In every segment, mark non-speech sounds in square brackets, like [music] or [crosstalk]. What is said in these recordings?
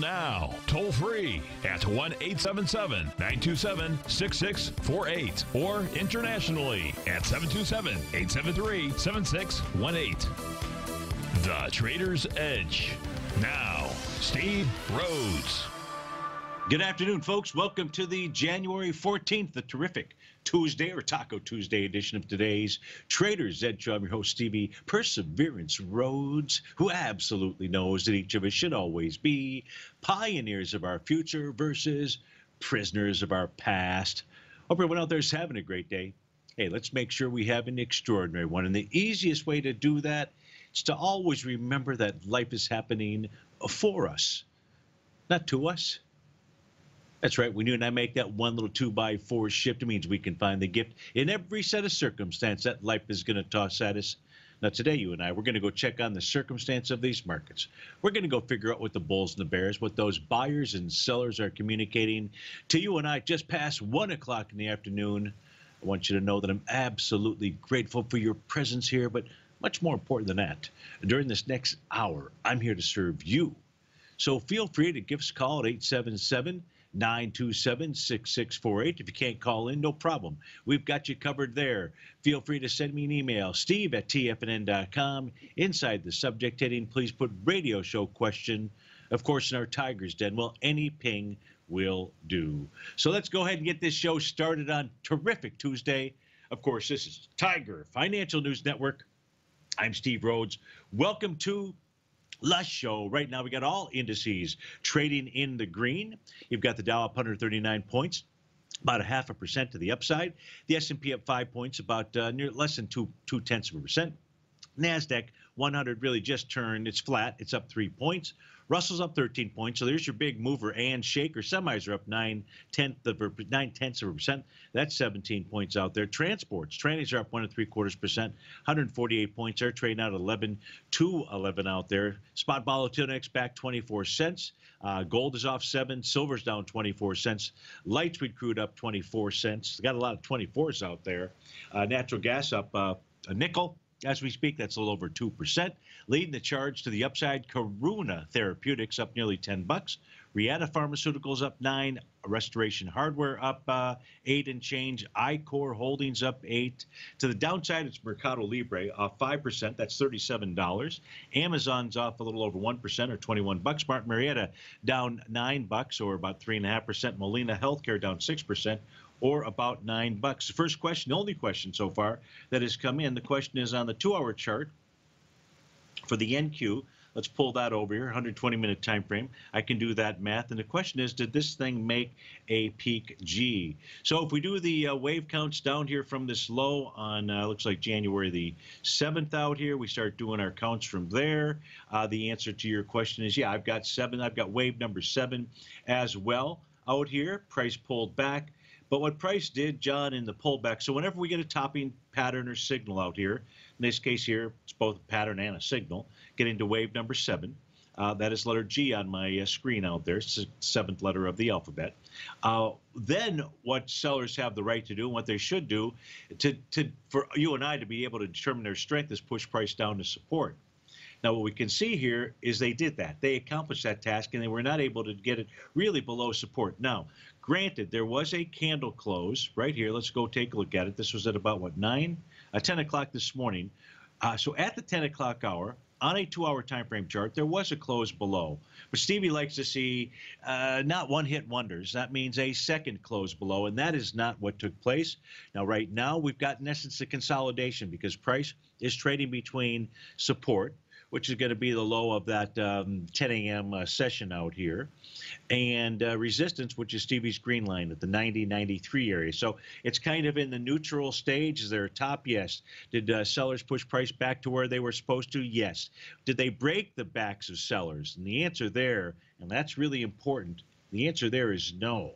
Now, toll free at 1 877 927 6648 or internationally at 727 873 7618. The Trader's Edge. Now, Steve Rhodes. Good afternoon, folks. Welcome to the January 14th, the terrific Tuesday or Taco Tuesday edition of today's Trader's Edge. I'm your host, Stevie Perseverance Rhodes, who absolutely knows that each of us should always be pioneers of our future versus prisoners of our past. Hope everyone out there is having a great day. Hey, let's make sure we have an extraordinary one. And the easiest way to do that is to always remember that life is happening for us, not to us. That's right. When you and I make that one little two by four shift, it means we can find the gift in every set of circumstance that life is going to toss at us. Now, today, you and I, we're going to go check on the circumstance of these markets. We're going to go figure out what the bulls and the bears, what those buyers and sellers are communicating to you and I just past one o'clock in the afternoon. I want you to know that I'm absolutely grateful for your presence here, but much more important than that, during this next hour, I'm here to serve you. So feel free to give us a call at 877- 927 6648. If you can't call in, no problem. We've got you covered there. Feel free to send me an email, steve at tfnn.com. Inside the subject heading, please put radio show question. Of course, in our Tiger's Den, well, any ping will do. So let's go ahead and get this show started on terrific Tuesday. Of course, this is Tiger Financial News Network. I'm Steve Rhodes. Welcome to Lush show. Right now, we got all indices trading in the green. You've got the Dow up 139 points about a half a percent to the upside. The S&P up five points, about uh, near less than two two tenths of a percent. Nasdaq 100 really just turned. It's flat. It's up three points. Russell's up 13 points. So there's your big mover and shaker. Semis are up nine tenths of a, nine tenths of a percent. That's 17 points out there. Transports, trannies are up one and three quarters percent, 148 points. They're trading out 11 to 11 out there. Spot volatility back 24 cents. Uh, gold is off seven. Silver's down 24 cents. Light sweet crude up 24 cents. Got a lot of 24s out there. Uh, natural gas up uh, a nickel as we speak. That's a little over 2%. Leading the charge to the upside, Karuna Therapeutics up nearly 10 bucks. Reata Pharmaceuticals up 9. Restoration Hardware up uh, 8 and change. Ichor Holdings up 8. To the downside, it's Mercado Libre off 5%. That's $37. Amazon's off a little over 1% or 21 bucks. Martin Marietta down 9 bucks or about 3.5%. Molina Healthcare down 6% or about nine bucks. The first question, the only question so far that has come in, the question is on the two hour chart for the NQ. Let's pull that over here, 120 minute time frame. I can do that math. And the question is, did this thing make a peak G? So if we do the uh, wave counts down here from this low on, uh, looks like January the 7th out here, we start doing our counts from there. Uh, the answer to your question is, yeah, I've got seven. I've got wave number seven as well out here. Price pulled back. But what price did, John, in the pullback, so whenever we get a topping pattern or signal out here, in this case here, it's both a pattern and a signal, getting to wave number seven. Uh, that is letter G on my uh, screen out there. Seventh letter of the alphabet. Uh, then what sellers have the right to do and what they should do to, to for you and I to be able to determine their strength is push price down to support. Now, what we can see here is they did that. They accomplished that task and they were not able to get it really below support. Now, Granted, there was a candle close right here. Let's go take a look at it. This was at about what nine, uh, 10 o'clock this morning. Uh, so at the 10 o'clock hour, on a two-hour time frame chart, there was a close below. But Stevie likes to see uh, not one-hit wonders. That means a second close below, and that is not what took place. Now, right now, we've got in essence a consolidation because price is trading between support, which is going to be the low of that um, 10 a.m. Uh, session out here, and uh, resistance, which is Stevie's green line at the 90 93 area. So it's kind of in the neutral stage. Is there a top? Yes. Did uh, sellers push price back to where they were supposed to? Yes. Did they break the backs of sellers? And the answer there, and that's really important, the answer there is no.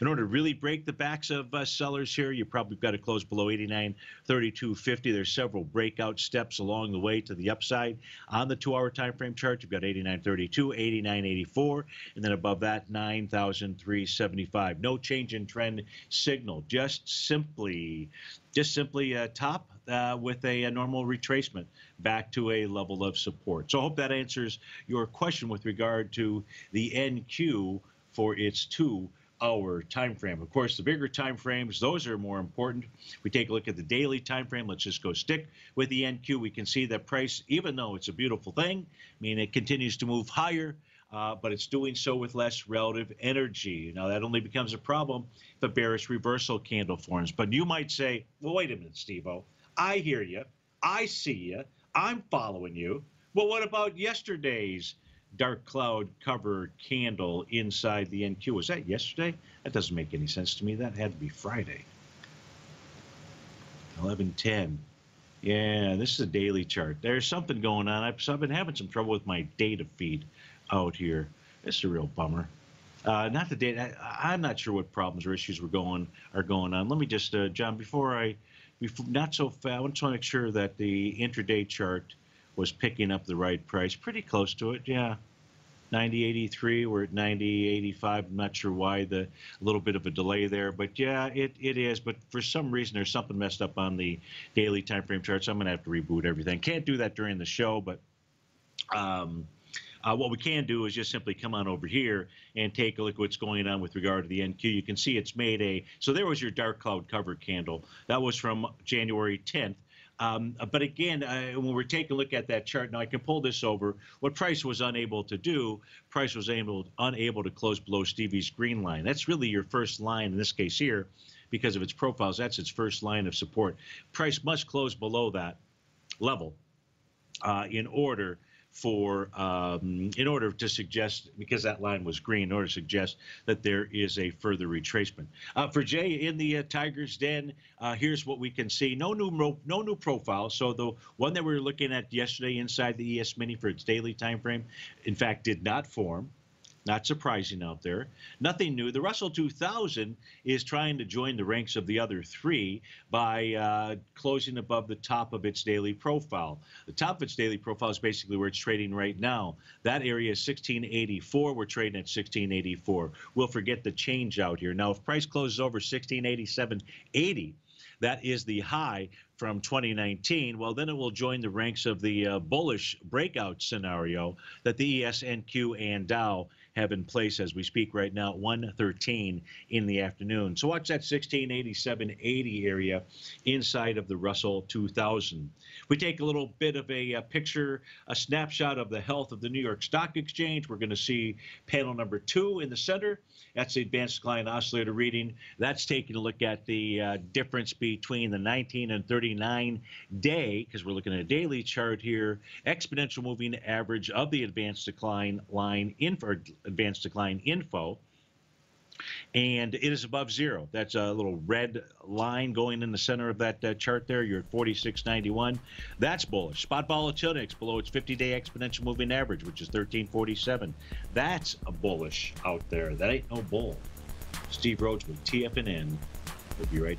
In order to really break the backs of uh, sellers here, you probably got to close below 89.3250. There's several breakout steps along the way to the upside. On the two-hour time frame chart, you've got 89.32, 89.84, and then above that, 9,375. No change in trend signal, just simply, just simply a top uh, with a, a, normal retracement back to a level of support. So I hope that answers your question with regard to the NQ for its two hour time frame. Of course, the bigger time frames, those are more important. We take a look at the daily time frame. Let's just go stick with the NQ. We can see that price, even though it's a beautiful thing, I mean, it continues to move higher. Uh, but it's doing so with less relative energy. Now, that only becomes a problem if a bearish reversal candle forms. But you might say, well, wait a minute, Steve I hear you. I see you. I'm following you. Well, what about yesterday's dark cloud cover candle inside the NQ. Was that yesterday? That doesn't make any sense to me. That had to be Friday. 1110. Yeah, this is a daily chart. There's something going on. I've, I've been having some trouble with my data feed out here. It's a real bummer. Uh, not the data. I, am not sure what problems or issues were going are going on. Let me just, uh, John, before I, before, not so fast. I want to make sure that the intraday chart was picking up the right price. Pretty close to it, yeah. 9083 we're at 9085 i'm not sure why the little bit of a delay there but yeah it, it is but for some reason there's something messed up on the daily time frame charts i'm gonna have to reboot everything can't do that during the show but um, uh, what we can do is just simply come on over here and take a look at what's going on with regard to the NQ. You can see it's made a, so there was your dark cloud cover candle. That was from January 10th. Um, but again, when we're taking a look at that chart, now I can pull this over. What Price was unable to do, Price was able, unable to close below Stevie's green line. That's really your first line in this case here because of its profiles. That's its first line of support. Price must close below that level uh, in order for um, in order to suggest because that line was green in order to suggest that there is a further retracement. Uh, for jay in the uh, tigers den uh, here's what we can see. No new no new profile. So the one that we were looking at yesterday inside the es mini for its daily time frame in fact did not form not surprising out there. Nothing new. The Russell 2000 is trying to join the ranks of the other three by uh, closing above the top of its daily profile. The top of its daily profile is basically where it's trading right now. That area is 1684. We're trading at 1684. We'll forget the change out here. Now, if price closes over 1687.80, that is the high from 2019. Well, then it will join the ranks of the uh, bullish breakout scenario that the ESNQ and Dow have in place as we speak right now at 113 in the afternoon. So watch that 1687.80 area inside of the Russell 2000. We take a little bit of a, a picture, a snapshot of the health of the New York Stock Exchange. We're going to see panel number two in the center. That's the advanced decline oscillator reading. That's taking a look at the uh, difference between the 19 and 39 day, because we're looking at a daily chart here, exponential moving average of the advanced decline line in for advanced decline info and it is above zero. That's a little red line going in the center of that uh, chart there. You're at 46.91. That's bullish. Spot volatility is below its 50-day exponential moving average, which is 1347. That's a bullish out there. That ain't no bull. Steve Rhodes with TFNN. We'll be right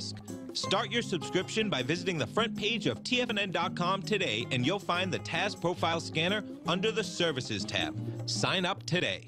risk. Start your subscription by visiting the front page of TFNN.com today, and you'll find the TAS Profile Scanner under the Services tab. Sign up today.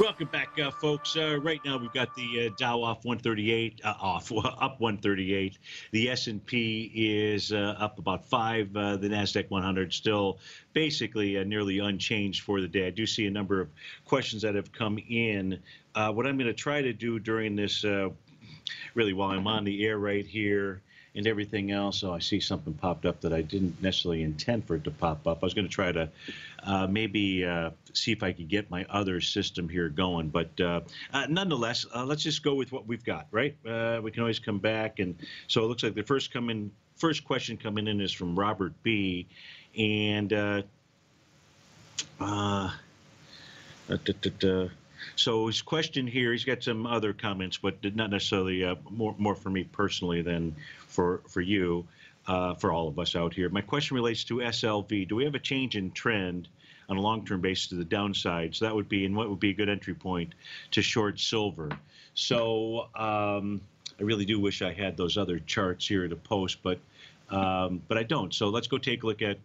Welcome back, uh, folks. Uh, right now, we've got the uh, Dow off 138, uh, off [laughs] up 138. The S&P is uh, up about five. Uh, the Nasdaq 100 still basically nearly unchanged for the day. I do see a number of questions that have come in. what I'm going to try to do during this, really, while I'm on the air right here, and everything else. Oh, I see something popped up that I didn't necessarily intend for it to pop up. I was going to try to uh, maybe uh, see if I could get my other system here going. But uh, uh nonetheless, uh, let's just go with what we've got, right? Uh, we can always come back. And so it looks like the first coming, first question coming in is from Robert B. And da, da, da, so his question here, he's got some other comments, but not necessarily uh, more more for me personally than for for you, uh, for all of us out here. My question relates to SLV. Do we have a change in trend on a long-term basis to the downside? So that would be, and what would be a good entry point to short silver? So um, I really do wish I had those other charts here to post, but um, but I don't. So let's go take a look at.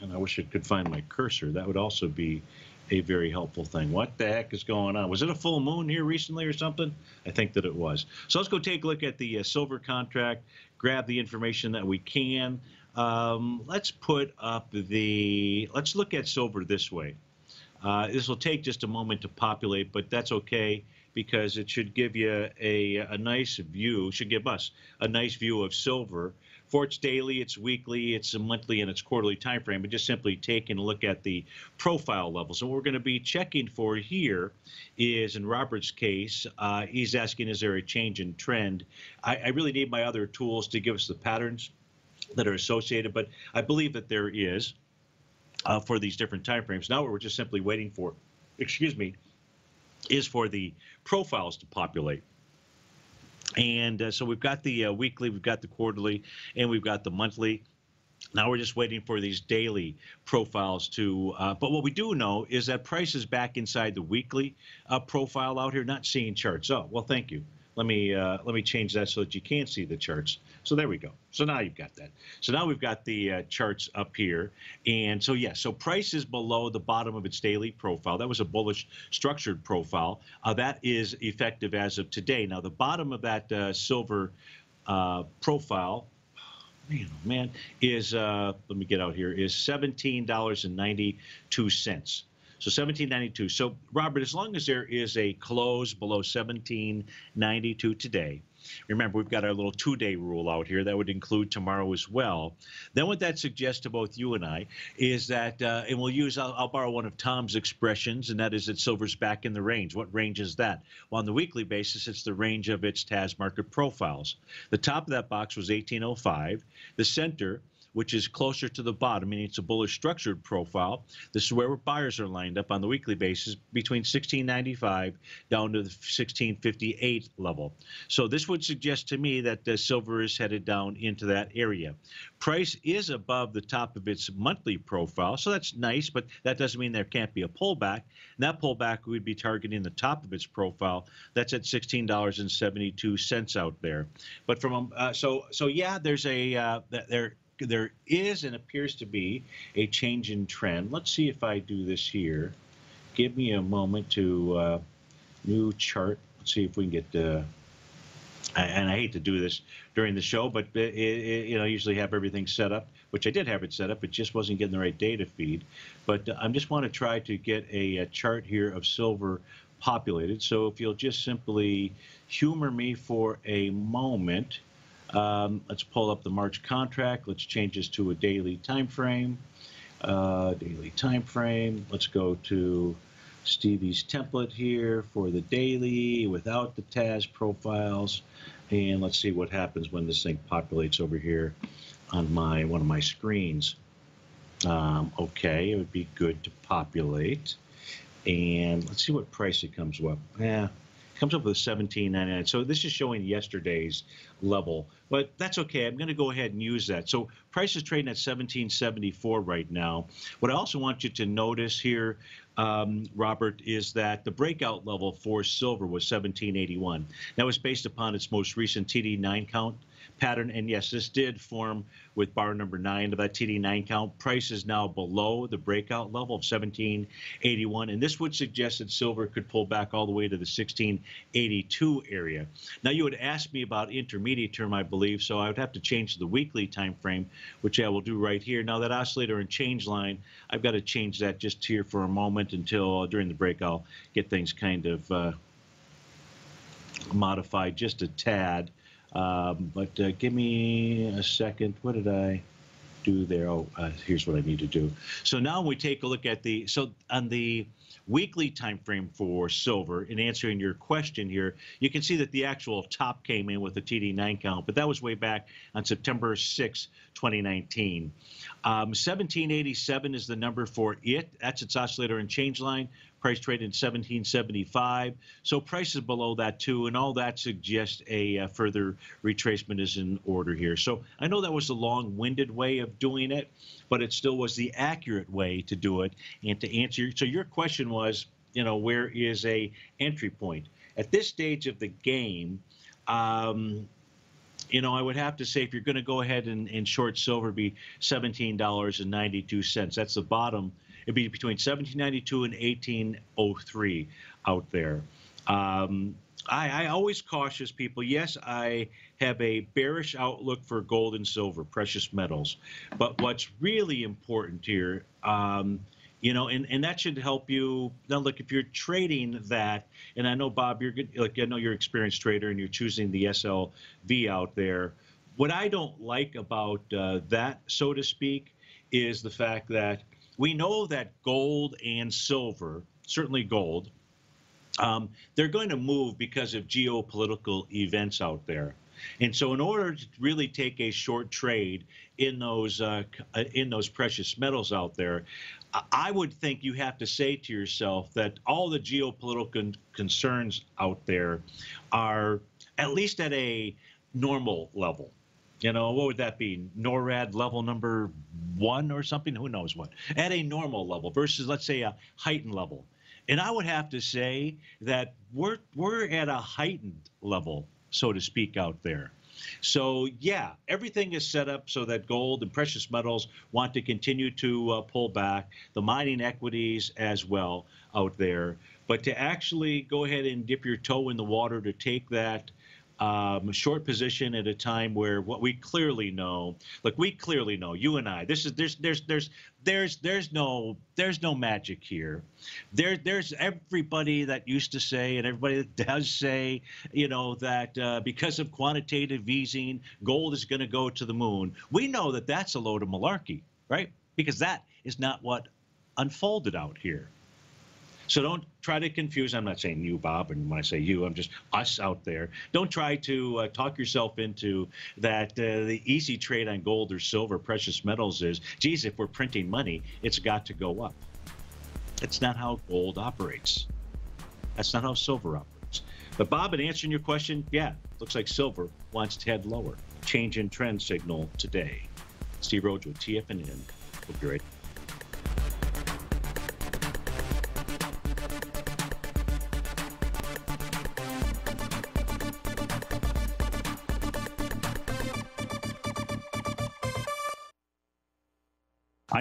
And I wish I could find my cursor. That would also be a very helpful thing. What the heck is going on? Was it a full moon here recently or something? I think that it was. So let's go take a look at the uh, silver contract, grab the information that we can. Um, let's put up the, let's look at silver this way. Uh, this will take just a moment to populate, but that's okay because it should give you a, a nice view, should give us a nice view of silver for its daily, its weekly, its monthly, and its quarterly time frame, but just simply taking a look at the profile levels. And what we're going to be checking for here is, in Robert's case, uh, he's asking, is there a change in trend? I, I really need my other tools to give us the patterns that are associated, but I believe that there is uh, for these different time frames. Now, what we're just simply waiting for, excuse me, is for the profiles to populate. And uh, so we've got the uh, weekly, we've got the quarterly, and we've got the monthly. Now we're just waiting for these daily profiles to. Uh, but what we do know is that price is back inside the weekly uh, profile out here, not seeing charts. Oh, well, thank you. Let me uh, let me change that so that you can't see the charts. So there we go. So now you've got that. So now we've got the uh, charts up here, and so yeah, so price is below the bottom of its daily profile. That was a bullish structured profile. Uh, that is effective as of today. Now the bottom of that uh, silver uh, profile man, oh man, is uh, let me get out here is seventeen dollars and ninety two cents. So 1792. So Robert, as long as there is a close below 1792 today, remember we've got our little two-day rule out here that would include tomorrow as well. Then what that suggests to both you and I is that, uh, and we'll use, I'll, I'll, borrow one of Tom's expressions, and that is that silver's back in the range. What range is that? Well, on the weekly basis, it's the range of its TAS market profiles. The top of that box was 1805. The center which is closer to the bottom, meaning it's a bullish structured profile. This is where buyers are lined up on the weekly basis between 1695 down to the 1658 level. So this would suggest to me that the silver is headed down into that area. Price is above the top of its monthly profile, so that's nice, but that doesn't mean there can't be a pullback. And that pullback would be targeting the top of its profile. That's at $16.72 out there. But from uh, so so yeah, there's a uh, there there is and appears to be a change in trend. Let's see if I do this here. Give me a moment to uh, new chart. Let's see if we can get. Uh, and I hate to do this during the show, but it, it, you know, I usually have everything set up, which I did have it set up. It just wasn't getting the right data feed. But uh, I just want to try to get a, a chart here of silver populated. So if you'll just simply humor me for a moment. Um, let's pull up the March contract. Let's change this to a daily time frame. Uh, daily time frame. Let's go to Stevie's template here for the daily without the TAS profiles. And let's see what happens when this thing populates over here on my one of my screens. Um, okay, it would be good to populate. And let's see what price it comes up. Yeah, comes up with 17.99. So this is showing yesterday's level, but that's okay. I'm going to go ahead and use that. So price is trading at 17.74 right now. What I also want you to notice here, um, Robert, is that the breakout level for silver was 1781. That was based upon its most recent TD9 count pattern. And yes, this did form with bar number nine of that TD9 count. Price is now below the breakout level of 1781. And this would suggest that silver could pull back all the way to the 1682 area. Now, you would ask me about intermediate term, I believe, so I would have to change the weekly time frame, which I will do right here. Now, that oscillator and change line, I've got to change that just here for a moment until during the break I'll get things kind of uh, modified just a tad. Um, but uh, give me a second. What did I do there? Oh, uh, here's what I need to do. So now we take a look at the so on the weekly time frame for silver in answering your question here you can see that the actual top came in with a td9 count but that was way back on september 6 2019 um, 1787 is the number for it that's its oscillator and change line price traded in 1775 so prices below that too and all that suggests a, a further retracement is in order here. So i know that was a long-winded way of doing it but it still was the accurate way to do it. And to answer so your question was you know where is a entry point? At this stage of the game um, you know, I would have to say if you're going to go ahead and, and short silver, be seventeen dollars and ninety two cents. That's the bottom It'd be between 1792 and 1803 out there. Um, I, I, always cautious people. Yes, I have a bearish outlook for gold and silver, precious metals. But what's really important here, um, you know, and, and that should help you. Now, look, if you're trading that, and I know Bob, you're good. Like I know you're an experienced trader, and you're choosing the SLV out there. What I don't like about uh, that, so to speak, is the fact that we know that gold and silver, certainly gold, um, they're going to move because of geopolitical events out there. And so, in order to really take a short trade in those uh, uh, in those precious metals out there, I would think you have to say to yourself that all the geopolitical concerns out there are at least at a normal level. You know, what would that be? NORAD level number one or something? Who knows what? At a normal level versus, let's say, a heightened level. And I would have to say that we're we're at a heightened level, so to speak, out there. So yeah, everything is set up so that gold and precious metals want to continue to uh, pull back. The mining equities as well out there, but to actually go ahead and dip your toe in the water to take that um, short position at a time where what we clearly know, like we clearly know, you and I, this is there's there's there's there's there's no there's no magic here. There there's everybody that used to say and everybody that does say, you know, that uh, because of quantitative easing, gold is going to go to the moon. We know that that's a load of malarkey, right? Because that is not what unfolded out here. So don't try to confuse. I'm not saying you, Bob, and when I say you, I'm just us out there. Don't try to uh, talk yourself into that. Uh, the easy trade on gold or silver, precious metals is, geez, if we're printing money, it's got to go up. That's not how gold operates. That's not how silver operates. But Bob, in answering your question, yeah, looks like silver wants to head lower. Change in trend signal today. Steve Rhodes with TFNN. Hope you're ready.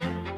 Thank you.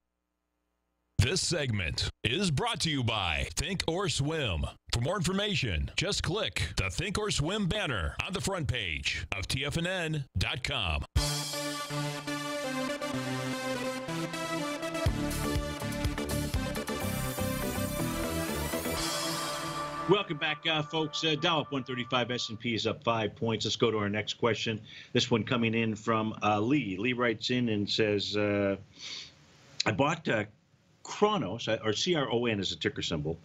This segment is brought to you by Think or Swim. For more information, just click the Think or Swim banner on the front page of TFNN.com. Welcome back, uh, folks. Uh, Dow up 135, S&P is up five points. Let's go to our next question. This one coming in from uh, Lee. Lee writes in and says, uh, "I bought uh, Cronos, or C R O N is a ticker symbol,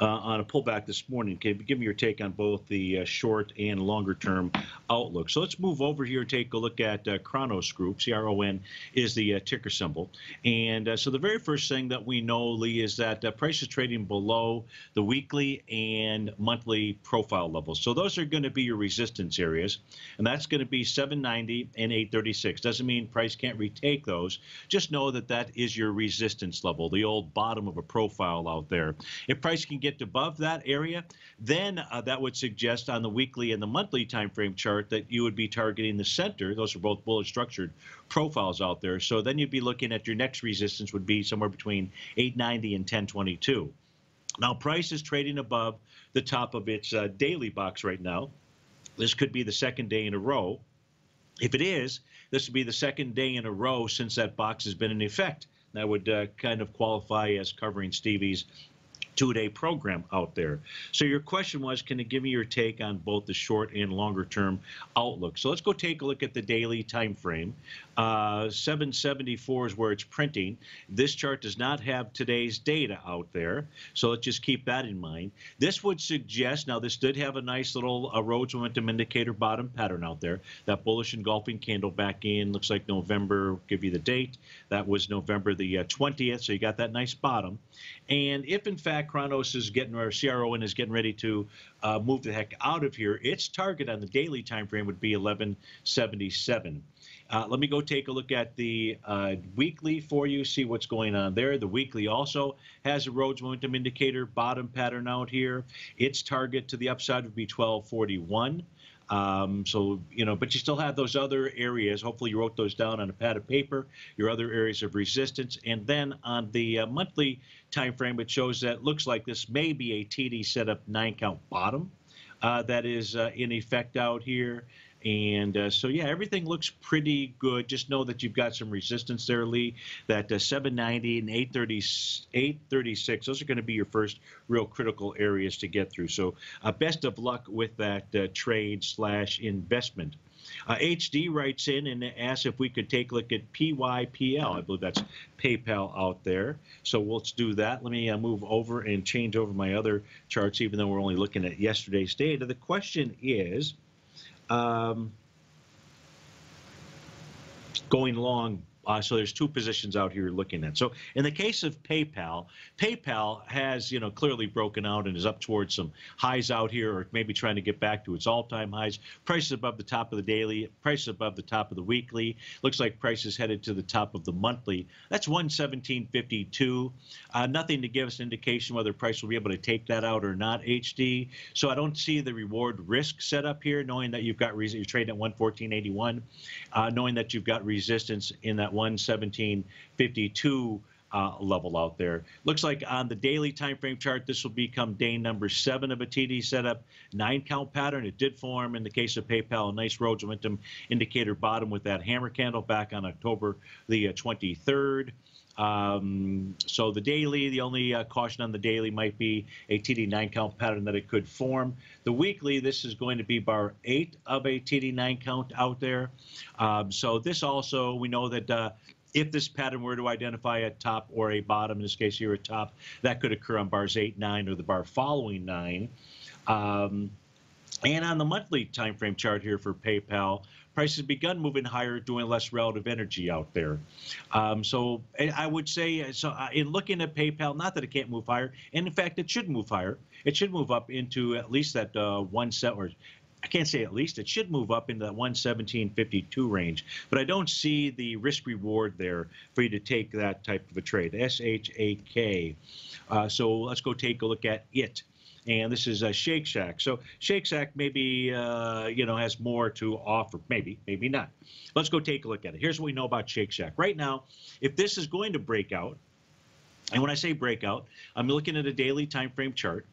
uh, on a pullback this morning. Can you give me your take on both the uh, short and longer term outlook? So let's move over here and take a look at uh, Cronos Group. C R O N is the uh, ticker symbol. And uh, so the very first thing that we know, Lee, is that uh, price is trading below the weekly and monthly profile levels. So those are going to be your resistance areas, and that's going to be 790 and 836. Doesn't mean price can't retake those. Just know that that is your resistance level, the old bottom of a profile out there. If price can get above that area, then uh, that would suggest on the weekly and the monthly time frame chart that you would be targeting the center. Those are both bullish structured profiles out there. So then you'd be looking at your next resistance would be somewhere between 890 and 1022. Now, price is trading above the top of its uh, daily box right now. This could be the second day in a row. If it is, this would be the second day in a row since that box has been in effect. That would uh, kind of qualify as covering Stevie's two-day program out there. So your question was, can you give me your take on both the short and longer-term outlook? So let's go take a look at the daily time frame. Uh, 774 is where it's printing. This chart does not have today's data out there, so let's just keep that in mind. This would suggest, now this did have a nice little uh, Rhodes momentum indicator bottom pattern out there. That bullish engulfing candle back in, looks like November, give you the date. That was November the uh, 20th, so you got that nice bottom. And if in fact Cronos is getting, or CRON is getting ready to uh, move the heck out of here, its target on the daily time frame would be 1177. Uh, let me go take a look at the uh, weekly for you, see what's going on there. The weekly also has a Rhodes momentum indicator bottom pattern out here. Its target to the upside would be 1241. Um, so, you know, but you still have those other areas. Hopefully, you wrote those down on a pad of paper, your other areas of resistance. And then on the uh, monthly time frame, it shows that looks like this may be a TD setup nine count bottom uh, that is uh, in effect out here. And uh, so, yeah, everything looks pretty good. Just know that you've got some resistance there, Lee. That uh, 790 and 830, 836, those are going to be your first real critical areas to get through. So, uh, best of luck with that uh, trade slash investment. HD uh, writes in and asks if we could take a look at PYPL. I believe that's PayPal out there. So let's do that. Let me uh, move over and change over my other charts, even though we're only looking at yesterday's data. The question is um, going long uh, so there's two positions out here looking at. So in the case of PayPal, PayPal has you know clearly broken out and is up towards some highs out here, or maybe trying to get back to its all-time highs. Prices above the top of the daily, prices above the top of the weekly. Looks like prices headed to the top of the monthly. That's 117.52. Uh, nothing to give us an indication whether price will be able to take that out or not. HD. So I don't see the reward risk set up here, knowing that you've got reason you're trading at 114.81, uh, knowing that you've got resistance in that 117.52 uh, level out there. Looks like on the daily time frame chart, this will become day number seven of a TD setup. Nine count pattern. It did form in the case of PayPal, a nice Rhodes momentum indicator bottom with that hammer candle back on October the 23rd. Um, so the daily, the only uh, caution on the daily might be a TD nine count pattern that it could form. The weekly, this is going to be bar eight of a TD nine count out there. Um, so this also, we know that uh, if this pattern were to identify a top or a bottom, in this case here a top, that could occur on bars eight, nine, or the bar following nine. Um, and on the monthly time frame chart here for PayPal, prices begun moving higher, doing less relative energy out there. Um, so I would say, so uh, in looking at PayPal, not that it can't move higher, and in fact, it should move higher. It should move up into at least that uh, one set or I can't say at least it should move up into that 117.52 range, but I don't see the risk reward there for you to take that type of a trade. S H A K. Uh, so let's go take a look at it and this is a Shake Shack. So Shake Shack maybe uh, you know has more to offer, maybe, maybe not. Let's go take a look at it. Here's what we know about Shake Shack right now. If this is going to break out, and when I say breakout, I'm looking at a daily time frame chart.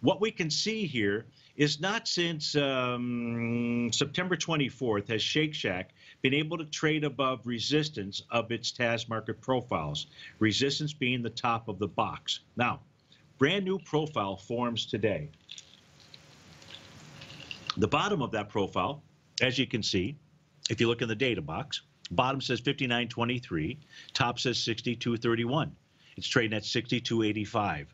What we can see here is not since um, September 24th has Shake Shack been able to trade above resistance of its TAS market profiles, resistance being the top of the box. Now, brand new profile forms today. The bottom of that profile, as you can see, if you look in the data box, bottom says 59.23, top says 62.31. It's trading at 62.85.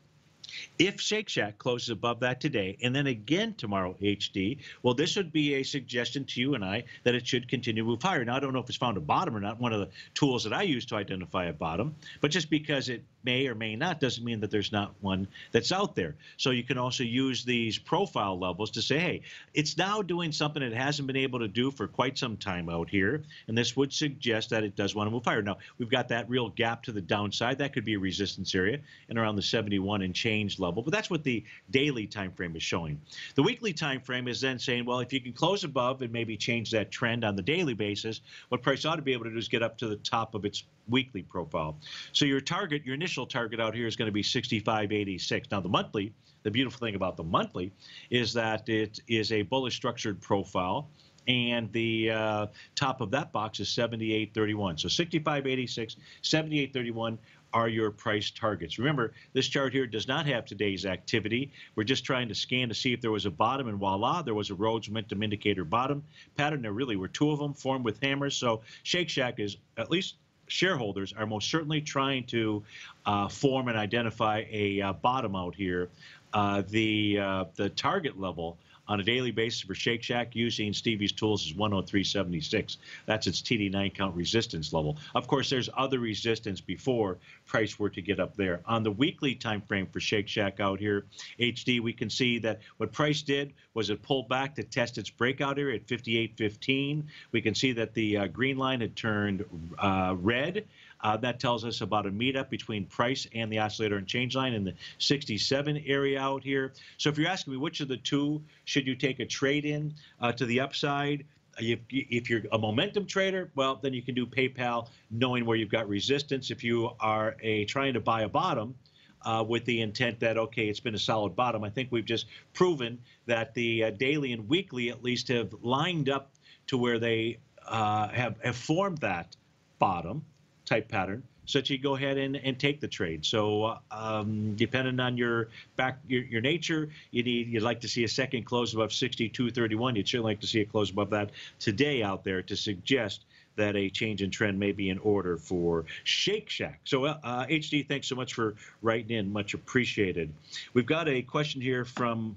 If Shake Shack closes above that today and then again tomorrow, HD, well, this would be a suggestion to you and I that it should continue to move higher. Now, I don't know if it's found a bottom or not, one of the tools that I use to identify a bottom, but just because it may or may not doesn't mean that there's not one that's out there. So you can also use these profile levels to say, hey, it's now doing something it hasn't been able to do for quite some time out here. And this would suggest that it does want to move higher. Now, we've got that real gap to the downside. That could be a resistance area and around the 71 and change level. But that's what the daily time frame is showing. The weekly time frame is then saying, well, if you can close above and maybe change that trend on the daily basis, what price ought to be able to do is get up to the top of its weekly profile. So your target, your initial target out here is going to be 65.86. Now the monthly, the beautiful thing about the monthly is that it is a bullish structured profile and the uh, top of that box is 78.31. So 65.86, 78.31 are your price targets. Remember, this chart here does not have today's activity. We're just trying to scan to see if there was a bottom, and voila, there was a Rhodes Momentum Indicator bottom pattern. There really were two of them formed with hammers. So Shake Shack is at least shareholders are most certainly trying to uh, form and identify a uh, bottom out here. Uh, the uh, the target level on a daily basis for Shake Shack using Stevie's tools is 103.76. That's its TD9 count resistance level. Of course, there's other resistance before price were to get up there. On the weekly time frame for Shake Shack out here, HD, we can see that what price did was it pulled back to test its breakout area at 58.15. We can see that the uh, green line had turned uh, red. Uh, that tells us about a meetup between price and the oscillator and change line in the 67 area out here. So if you're asking me which of the two should you take a trade in uh, to the upside, if, if, you're a momentum trader, well, then you can do PayPal knowing where you've got resistance. If you are a trying to buy a bottom, uh, with the intent that okay, it's been a solid bottom. I think we've just proven that the uh, daily and weekly at least have lined up to where they uh, have, have formed that bottom type pattern so that you go ahead and, and take the trade. So um, depending on your back your, your nature, you need you'd like to see a second close above 62.31. You'd certainly like to see a close above that today out there to suggest that a change in trend may be in order for Shake Shack. So uh, HD, thanks so much for writing in, much appreciated. We've got a question here from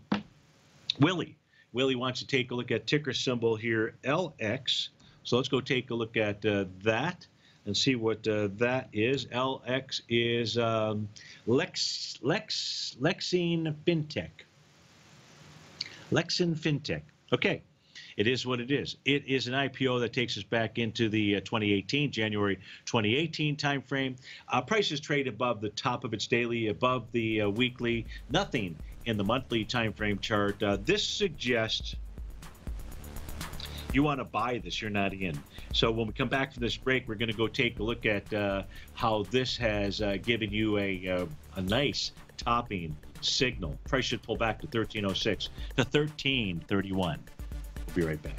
Willie. Willie wants to take a look at ticker symbol here, LX. So let's go take a look at uh, that and see what uh, that is. LX is um, Lex, Lex, Lexine FinTech. Lexin FinTech. Okay. It is what it is. It is an IPO that takes us back into the uh, 2018, January 2018 timeframe. Uh, prices trade above the top of its daily, above the uh, weekly, nothing in the monthly timeframe chart. Uh, this suggests you want to buy this, you're not in. So when we come back from this break, we're going to go take a look at uh, how this has uh, given you a, uh, a nice topping signal. Price should pull back to 1306 to 1331. We'll be right back.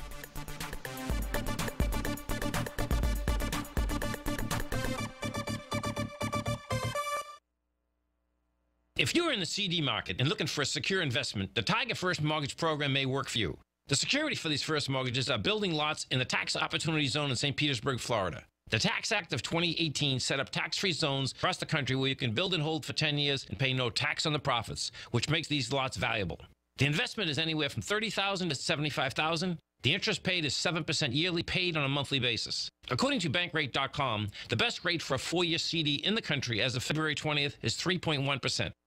If you're in the CD market and looking for a secure investment, the Tiger First Mortgage Program may work for you. The security for these first mortgages are building lots in the tax opportunity zone in St. Petersburg, Florida. The Tax Act of 2018 set up tax free zones across the country where you can build and hold for 10 years and pay no tax on the profits, which makes these lots valuable. The investment is anywhere from 30,000 to 75,000. The interest paid is 7% yearly paid on a monthly basis. According to Bankrate.com, the best rate for a four year CD in the country as of February 20th is 3.1%.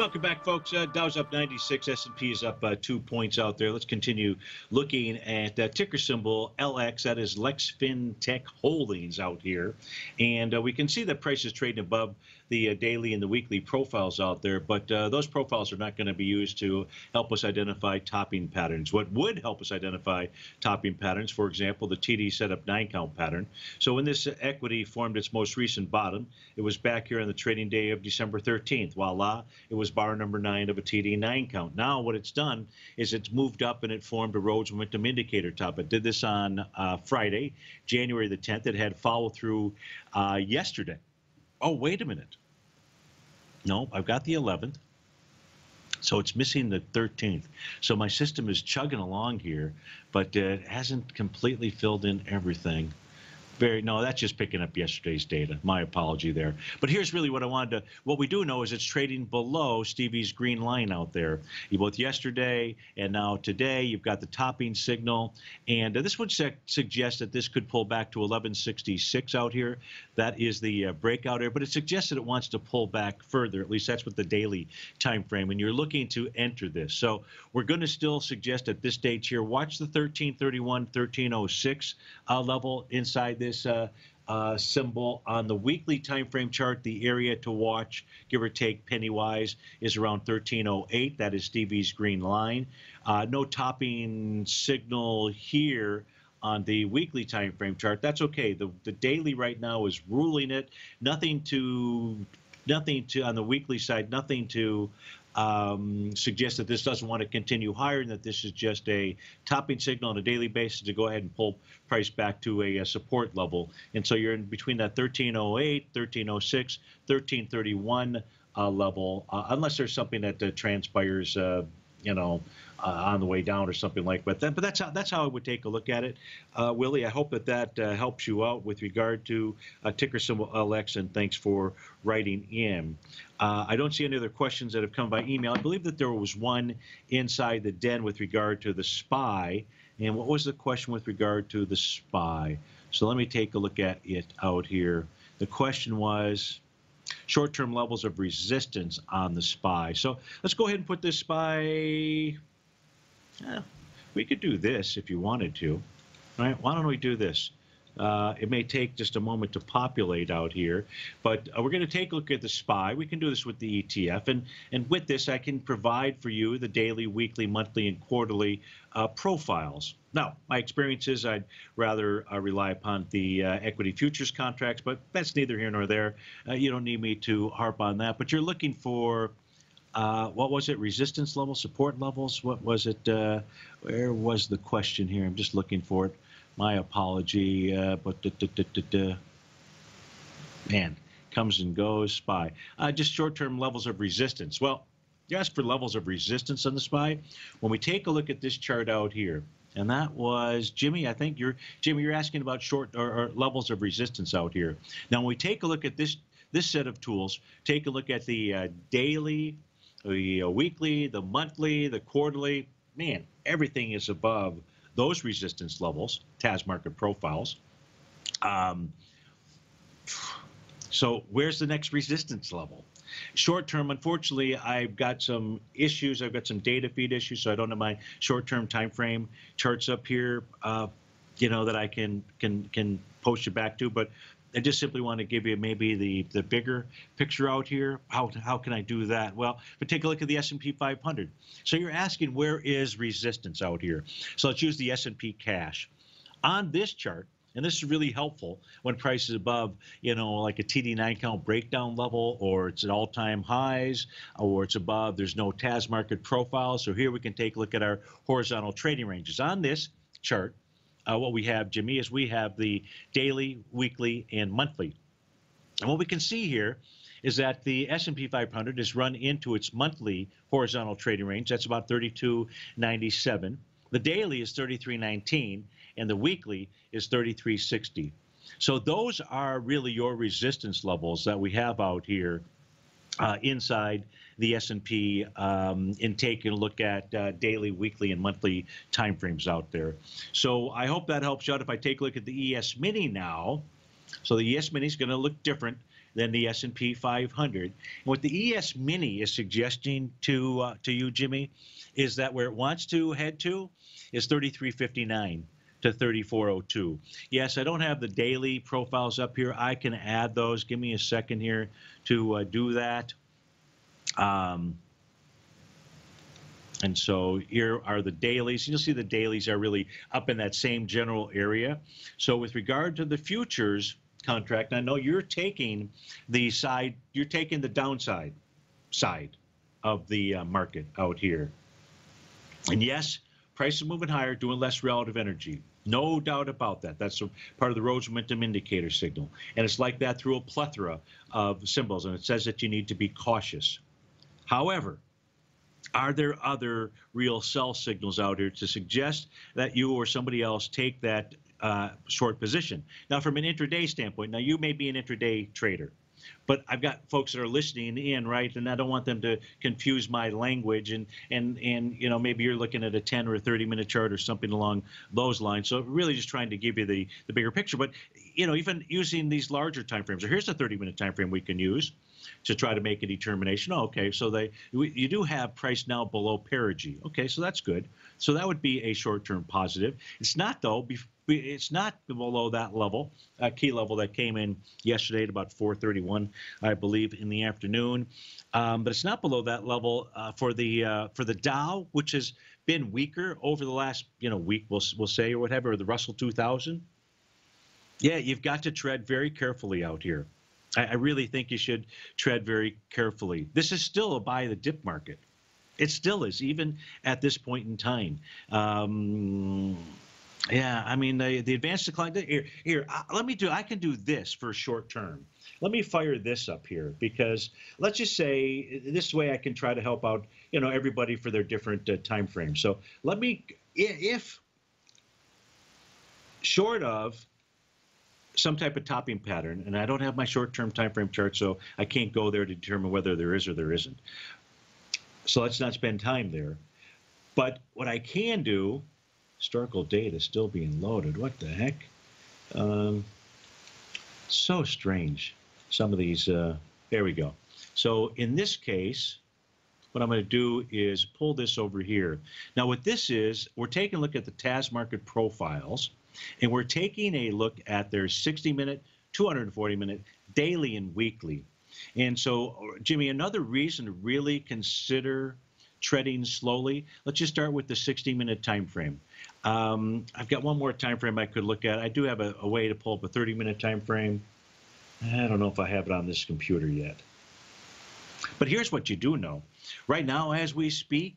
Welcome back, folks. Uh, Dow's up 96, S&P is up uh, two points out there. Let's continue looking at uh, ticker symbol LX. That is Lexfin Tech Holdings out here, and uh, we can see that price is trading above the uh, daily and the weekly profiles out there, but uh, those profiles are not going to be used to help us identify topping patterns. What would help us identify topping patterns, for example, the TD setup nine count pattern. So when this equity formed its most recent bottom, it was back here on the trading day of December 13th. Voila, it was bar number nine of a TD nine count. Now what it's done is it's moved up and it formed a Rhodes momentum indicator top. It did this on uh, Friday, January the 10th. It had follow through uh, yesterday. Oh, wait a minute. No, I've got the 11th. So it's missing the 13th. So my system is chugging along here, but uh, it hasn't completely filled in everything very no that's just picking up yesterday's data. My apology there. But here's really what i wanted to what we do know is it's trading below stevie's green line out there. Both yesterday and now today you've got the topping signal. And uh, this would suggest that this could pull back to 1166 out here. That is the uh, breakout area but it suggests that it wants to pull back further. At least that's what the daily time frame and you're looking to enter this. So we're going to still suggest at this stage here. Watch the 1331 1306 uh, level inside this this uh, uh, symbol on the weekly time frame chart. The area to watch, give or take penny wise, is around 1308. That is Stevie's green line. Uh, no topping signal here on the weekly time frame chart. That's okay. The the daily right now is ruling it. Nothing to nothing to on the weekly side. Nothing to um, suggests that this doesn't want to continue higher and that this is just a topping signal on a daily basis to go ahead and pull price back to a, a support level. And so you're in between that 1308, 1306, 1331 uh, level, uh, unless there's something that uh, transpires, uh, you know, uh, on the way down or something like that. But that's how that's how I would take a look at it, uh, Willie. I hope that that uh, helps you out with regard to uh, ticker symbol LX. And thanks for writing in. Uh, I don't see any other questions that have come by email. I believe that there was one inside the den with regard to the SPY. And what was the question with regard to the SPY? So let me take a look at it out here. The question was short-term levels of resistance on the SPY. So let's go ahead and put this SPY we could do this if you wanted to. Right? Why don't we do this? Uh, it may take just a moment to populate out here, but uh, we're going to take a look at the SPY. We can do this with the ETF, and and with this, I can provide for you the daily, weekly, monthly, and quarterly uh, profiles. Now, my experience is I'd rather uh, rely upon the uh, equity futures contracts, but that's neither here nor there. Uh, you don't need me to harp on that. But you're looking for uh, what was it? Resistance level, support levels. What was it? Uh, where was the question here? I'm just looking for it. My apology. Uh, but da, da, da, man, comes and goes. Spy. Uh, just short-term levels of resistance. Well, you asked for levels of resistance on the spy. When we take a look at this chart out here, and that was Jimmy. I think you're Jimmy. You're asking about short or, or, levels of resistance out here. Now, when we take a look at this this set of tools, take a look at the uh, daily, the uh, weekly, the monthly, the quarterly. Man, everything is above those resistance levels, TAS market profiles. Um, so where's the next resistance level? Short term, unfortunately, I've got some issues. I've got some data feed issues, so I don't have my short term time frame charts up here. Uh, you know that I can can can post you back to, but I just simply want to give you maybe the the bigger picture out here. How how can I do that? Well, but take a look at the S&P 500. So you're asking where is resistance out here? So let's use the S&P cash. On this chart, and this is really helpful when price is above, you know, like a TD9 count breakdown level, or it's at all-time highs, or it's above. There's no TAS market profile. So here we can take a look at our horizontal trading ranges. On this chart, uh, what we have, Jimmy, is we have the daily, weekly, and monthly. And what we can see here is that the S&P 500 is run into its monthly horizontal trading range. That's about 32.97. The daily is 33.19 and the weekly is 3360. So those are really your resistance levels that we have out here uh, inside the S&P um, in taking a look at uh, daily, weekly, and monthly timeframes out there. So I hope that helps you out. If I take a look at the ES Mini now, so the ES Mini is going to look different than the S&P 500. And what the ES Mini is suggesting to uh, to you, Jimmy, is that where it wants to head to is 3359 to 3402. Yes, I don't have the daily profiles up here. I can add those. Give me a second here to uh, do that. Um, and so here are the dailies. You'll see the dailies are really up in that same general area. So with regard to the futures contract, I know you're taking the side, you're taking the downside side of the uh, market out here. And yes, prices moving higher, doing less relative energy. No doubt about that. That's a part of the Rhodes Momentum Indicator signal. And it's like that through a plethora of symbols. And it says that you need to be cautious. However, are there other real sell signals out here to suggest that you or somebody else take that uh, short position? Now, from an intraday standpoint, now you may be an intraday trader. But I've got folks that are listening in, right? And I don't want them to confuse my language. And and and you know maybe you're looking at a 10 or a 30 minute chart or something along those lines. So really just trying to give you the the bigger picture. But you know even using these larger time frames. So here's a 30 minute time frame we can use to try to make a determination. Oh, okay, so they you do have price now below perigee. Okay, so that's good. So that would be a short-term positive. It's not though. It's not below that level, a key level that came in yesterday at about 4:31, I believe, in the afternoon. Um, but it's not below that level uh, for the uh, for the Dow, which has been weaker over the last you know week, we'll we'll say or whatever, or the Russell 2000. Yeah, you've got to tread very carefully out here. I, I really think you should tread very carefully. This is still a buy the dip market. It still is, even at this point in time. Um, yeah, I mean the the advanced decline. Here, here. Let me do. I can do this for short term. Let me fire this up here because let's just say this way I can try to help out you know everybody for their different uh, time frames. So let me if short of some type of topping pattern, and I don't have my short-term time frame chart, so I can't go there to determine whether there is or there isn't. So let's not spend time there. But what I can do, historical data still being loaded. What the heck? Um, so strange. Some of these. Uh, there we go. So in this case, what I'm going to do is pull this over here. Now, what this is, we're taking a look at the TAS market profiles and we're taking a look at their 60 minute, 240 minute, daily, and weekly. And so, Jimmy, another reason to really consider treading slowly. Let's just start with the 60 minute time frame. Um, I've got one more time frame I could look at. I do have a, a way to pull up a 30 minute time frame. I don't know if I have it on this computer yet. But here's what you do know. Right now, as we speak,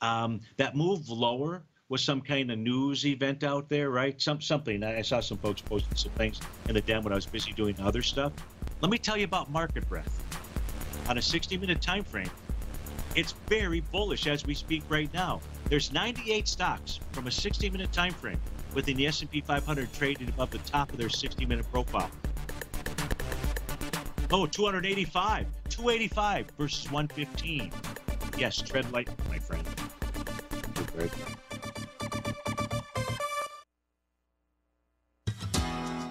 um, that move lower was some kind of news event out there, right? Some something. I saw some folks posting some things in the den when I was busy doing other stuff. Let me tell you about market breadth. On a 60-minute time frame, it's very bullish as we speak right now. There's 98 stocks from a 60-minute time frame within the S&P 500 trading above the top of their 60-minute profile. Oh, 285. 285 versus 115. Yes, tread lightly, my friend.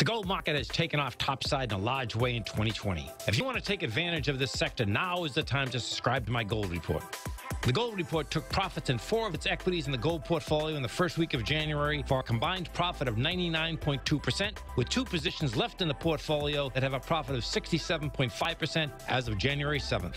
The gold market has taken off topside in a large way in 2020. If you want to take advantage of this sector, now is the time to subscribe to my gold report. The Gold Report took profits in four of its equities in the gold portfolio in the first week of January for a combined profit of 99.2%, with two positions left in the portfolio that have a profit of 67.5% as of January 7th.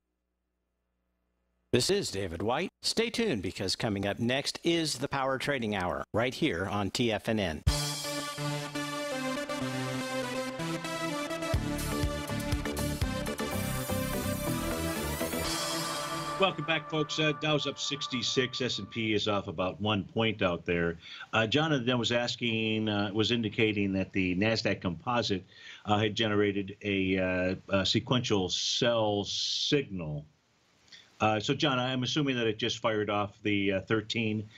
This is David White. Stay tuned because coming up next is the Power Trading Hour right here on TFNN. Welcome back, folks. Uh, Dow's up 66. S&P is off about one point out there. Uh, Jonathan was asking, uh, was indicating that the Nasdaq Composite uh, had generated a, uh, a sequential sell signal. Uh, so, John, I'm assuming that it just fired off the 13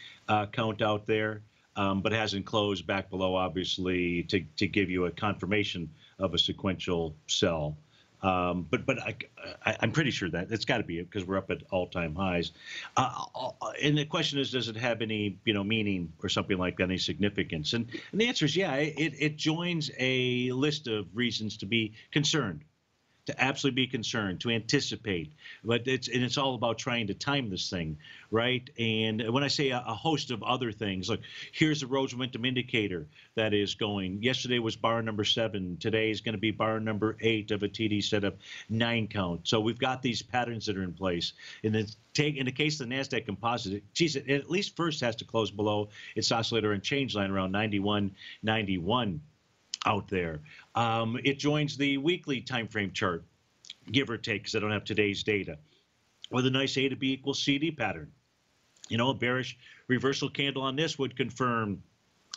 count out there, um, but hasn't closed back below, obviously, to to give you a confirmation of a sequential sell. Um, but but I, am pretty sure that it's got to be because we're up at all-time highs. Uh, and the question is, does it have any you know meaning or something like that, any significance? And, and the answer is yeah. It it joins a list of reasons to be concerned to absolutely be concerned, to anticipate. But it's and it's all about trying to time this thing, right? And when I say a, a host of other things, look, here's the Rhodes momentum indicator that is going. Yesterday was bar number seven. Today is going to be bar number eight of a TD setup nine count. So we've got these patterns that are in place. And then take in the case of the Nasdaq Composite, geez, it at least first has to close below its oscillator and change line around 91, 91 out there. Um, it joins the weekly time frame chart, give or take, because I don't have today's data, with a nice A to B equals CD pattern. You know, a bearish reversal candle on this would confirm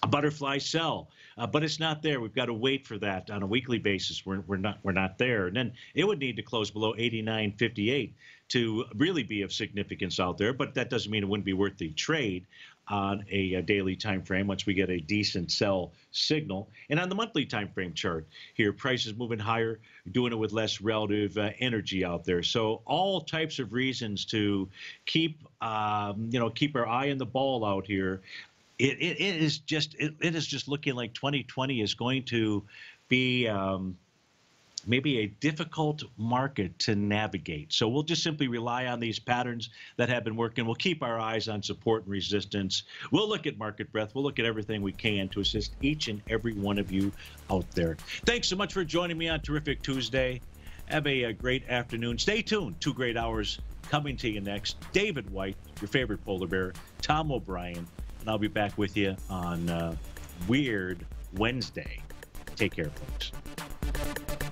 a butterfly sell, uh, but it's not there. We've got to wait for that on a weekly basis. We're, we're not we're not there, and then it would need to close below 89.58 to really be of significance out there. But that doesn't mean it wouldn't be worth the trade on a, daily time frame once we get a decent sell signal. And on the monthly time frame chart here, prices moving higher, doing it with less relative uh, energy out there. So all types of reasons to keep um, you know keep our eye on the ball out here. It, it, it is just it, it is just looking like 2020 is going to be um, maybe a difficult market to navigate. So we'll just simply rely on these patterns that have been working. We'll keep our eyes on support and resistance. We'll look at market breadth. We'll look at everything we can to assist each and every one of you out there. Thanks so much for joining me on Terrific Tuesday. Have a, a great afternoon. Stay tuned. Two great hours coming to you next. David White, your favorite polar bear, Tom O'Brien, and I'll be back with you on uh, Weird Wednesday. Take care, folks.